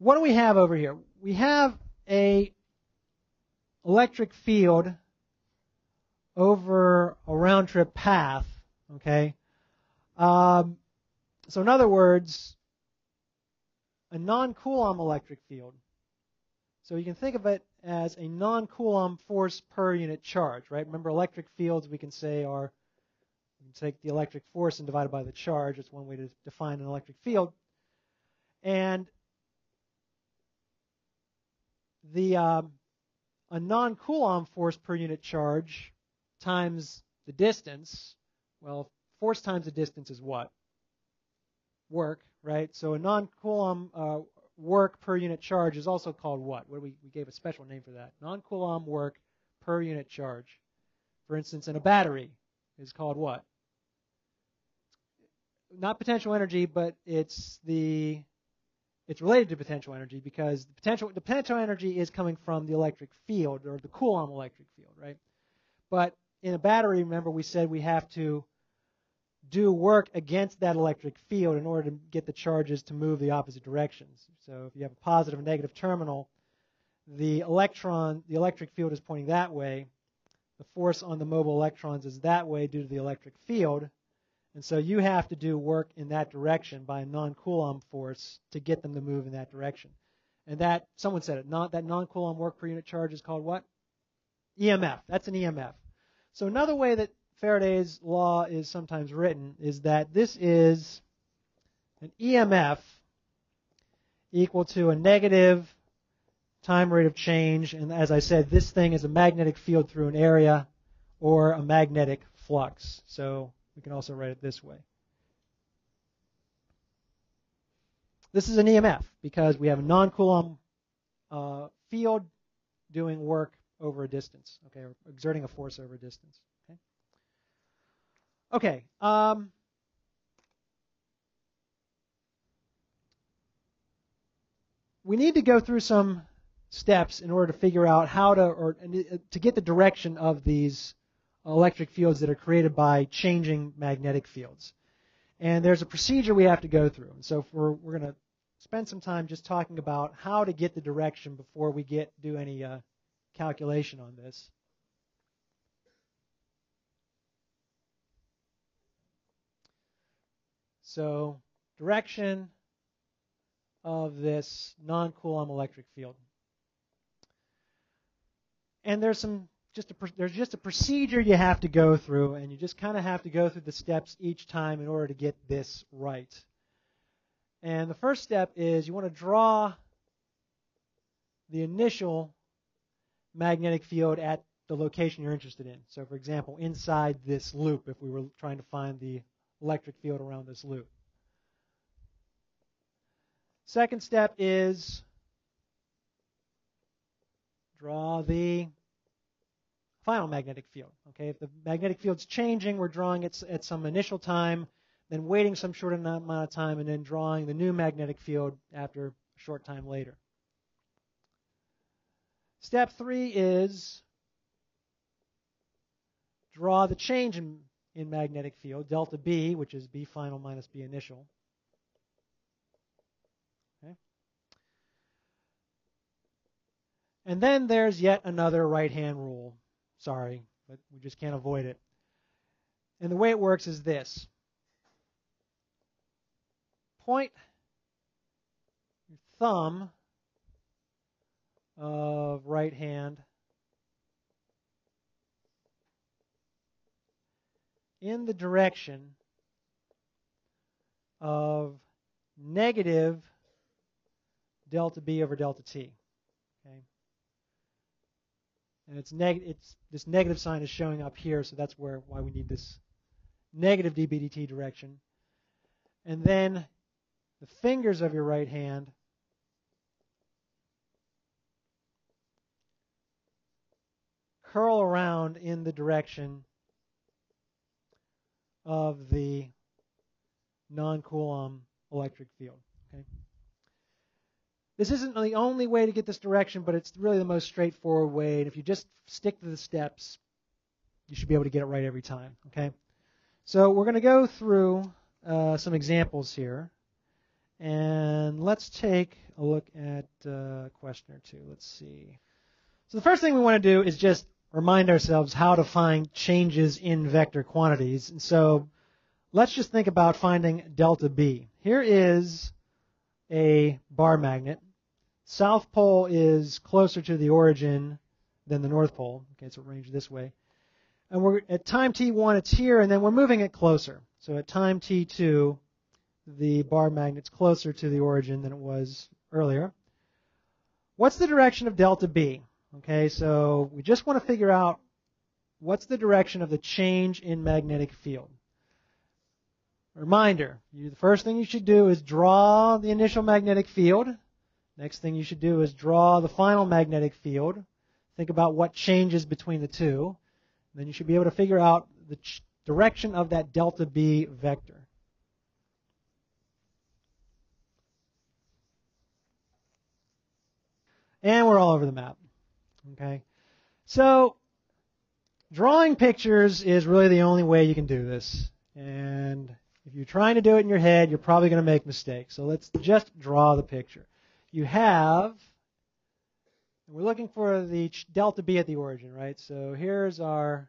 what do we have over here? We have a electric field over a round trip path. Okay. Um, so in other words, a non-Coulomb electric field. So you can think of it as a non-Coulomb force per unit charge, right? Remember electric fields we can say are, can take the electric force and divide it by the charge. It's one way to define an electric field. And the um, a non-Coulomb force per unit charge times the distance, well, force times the distance is what? Work, right? So a non-Coulomb uh, work per unit charge is also called what? What we, we gave a special name for that. Non-Coulomb work per unit charge. For instance, in a battery is called what? Not potential energy, but it's the it's related to potential energy because the potential the potential energy is coming from the electric field or the Coulomb electric field, right? But in a battery, remember we said we have to do work against that electric field in order to get the charges to move the opposite directions. So if you have a positive and negative terminal, the electron, the electric field is pointing that way. The force on the mobile electrons is that way due to the electric field. And so you have to do work in that direction by a non-Coulomb force to get them to move in that direction. And that, someone said it, not, that non-Coulomb work per unit charge is called what? EMF. That's an EMF. So another way that Faraday's law is sometimes written is that this is an EMF equal to a negative time rate of change. And as I said, this thing is a magnetic field through an area or a magnetic flux. So we can also write it this way. This is an EMF because we have a non-Coulomb uh, field doing work over a distance, okay, or exerting a force over a distance. Okay. Okay. Um, we need to go through some steps in order to figure out how to or uh, to get the direction of these electric fields that are created by changing magnetic fields. And there's a procedure we have to go through. And so we're, we're going to spend some time just talking about how to get the direction before we get do any uh, calculation on this. So direction of this non-Coulomb electric field. And there's some just a, there's just a procedure you have to go through, and you just kind of have to go through the steps each time in order to get this right. And the first step is you want to draw the initial magnetic field at the location you're interested in. So, for example, inside this loop, if we were trying to find the electric field around this loop. Second step is draw the final magnetic field. Okay, if the magnetic field's changing, we're drawing it at some initial time, then waiting some short amount of time, and then drawing the new magnetic field after a short time later. Step three is draw the change in, in magnetic field, delta B, which is B final minus B initial. Okay. And then there's yet another right hand rule. Sorry, but we just can't avoid it. And the way it works is this point your thumb of right hand in the direction of negative delta B over delta T. Okay and it's neg- it's this negative sign is showing up here, so that's where why we need this negative dBdt direction. And then the fingers of your right hand curl around in the direction of the non-Coulomb electric field. Okay. This isn't the only way to get this direction, but it's really the most straightforward way. And if you just stick to the steps, you should be able to get it right every time. Okay? So we're going to go through uh, some examples here. And let's take a look at uh, question or two. Let's see. So the first thing we want to do is just remind ourselves how to find changes in vector quantities. And so let's just think about finding delta B. Here is a bar magnet. South pole is closer to the origin than the North Pole. Okay, so arranged this way. And we're at time t1, it's here, and then we're moving it closer. So at time t2, the bar magnet's closer to the origin than it was earlier. What's the direction of delta B? Okay, so we just want to figure out what's the direction of the change in magnetic field. Reminder, you, the first thing you should do is draw the initial magnetic field. Next thing you should do is draw the final magnetic field. Think about what changes between the two. Then you should be able to figure out the ch- direction of that delta B vector. And we're all over the map. Okay? So, drawing pictures is really the only way you can do this. And if you're trying to do it in your head, you're probably going to make mistakes. So let's just draw the picture. You have, and we're looking for the delta B at the origin, right? So here's our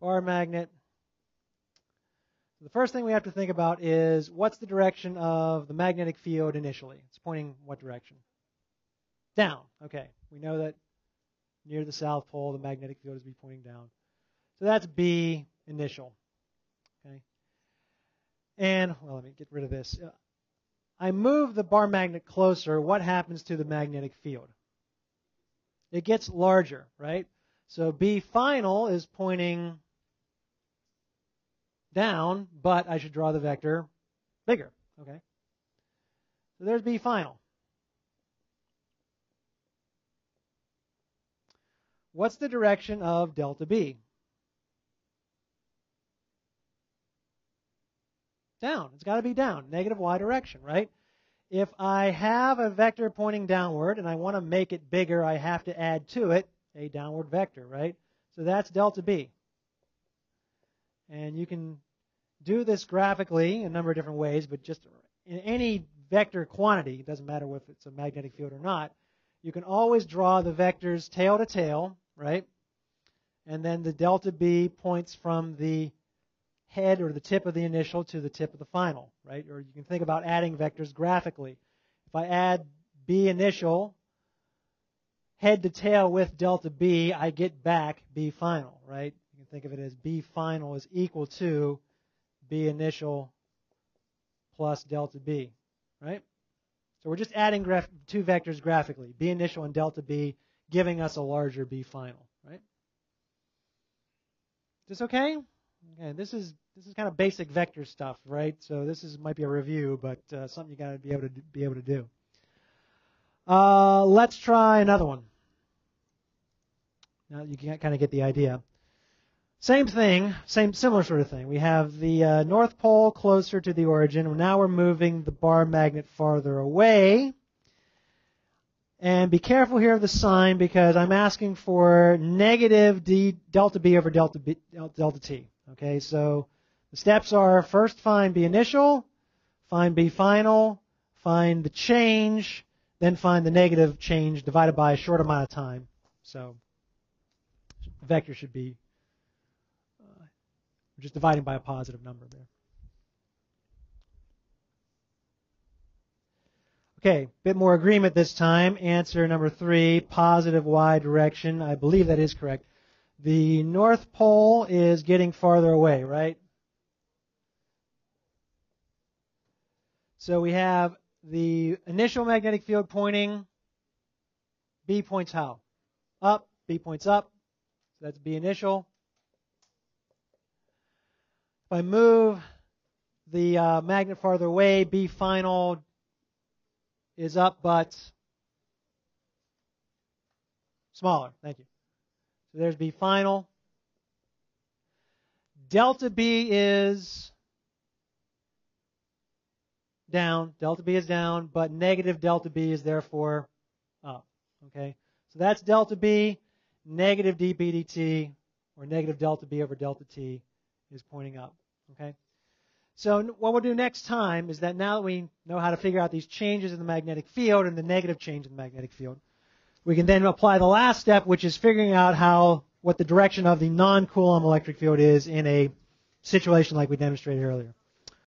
bar magnet. The first thing we have to think about is what's the direction of the magnetic field initially? It's pointing what direction? Down. Okay. We know that near the South Pole, the magnetic field is be pointing down. So that's B initial. Okay. And, well, let me get rid of this. Uh, I move the bar magnet closer. What happens to the magnetic field? It gets larger, right? So B final is pointing down, but I should draw the vector bigger. Okay. So there's B final. What's the direction of delta B? Down. It's got to be down. Negative y direction, right? If I have a vector pointing downward and I want to make it bigger, I have to add to it a downward vector, right? So that's delta B. And you can do this graphically a number of different ways, but just in any vector quantity, it doesn't matter if it's a magnetic field or not, you can always draw the vectors tail to tail right? And then the delta B points from the head or the tip of the initial to the tip of the final, right? Or you can think about adding vectors graphically. If I add B initial head to tail with delta B, I get back B final, right? You can think of it as B final is equal to B initial plus delta B, right? So we're just adding graph- two vectors graphically, B initial and delta B giving us a larger B final, right? Is this okay? Okay, this is this is kind of basic vector stuff, right? So this is might be a review, but uh, something you got to be able to be able to do. Uh, let's try another one. Now you can kind of get the idea. Same thing, same similar sort of thing. We have the uh, North Pole closer to the origin. Now we're moving the bar magnet farther away. And be careful here of the sign because I'm asking for negative d delta b over delta b, delta t. Okay, so the steps are first find b initial, find b final, find the change, then find the negative change divided by a short amount of time. So the vector should be uh, just dividing by a positive number there. Okay, bit more agreement this time. Answer number three, positive y direction. I believe that is correct. The North Pole is getting farther away, right? So we have the initial magnetic field pointing. B points how? Up. B points up. So that's B initial. If I move the uh, magnet farther away, B final is up, but smaller. Thank you. So there's B final. Delta B is down. Delta B is down, but negative delta B is therefore up. Okay? So that's delta B. Negative dB dt, or negative delta B over delta T, is pointing up. Okay? So what we'll do next time is that now that we know how to figure out these changes in the magnetic field and the negative change in the magnetic field, we can then apply the last step, which is figuring out how what the direction of the non-Coulomb electric field is in a situation like we demonstrated earlier.